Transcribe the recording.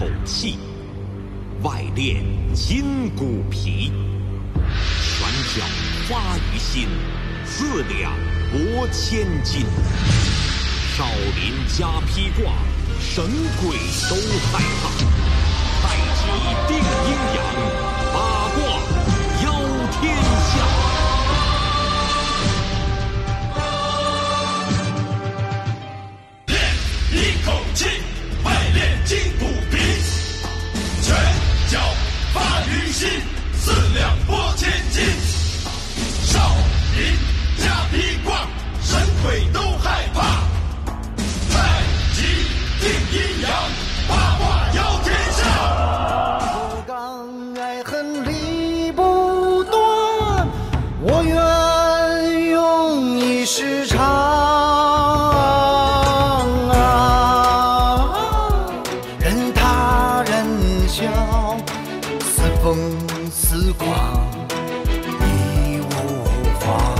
口气，外练筋骨皮。拳脚发于心，四两拨千斤。少林加披挂，神鬼都害怕。太极定阴阳，八卦邀天下。一于心，四两拨千斤。少林加披挂，神鬼都害怕。太极定阴阳，八卦邀天下。我刚爱恨离不断，我愿用一世长。任他人笑，似疯似狂，义无反。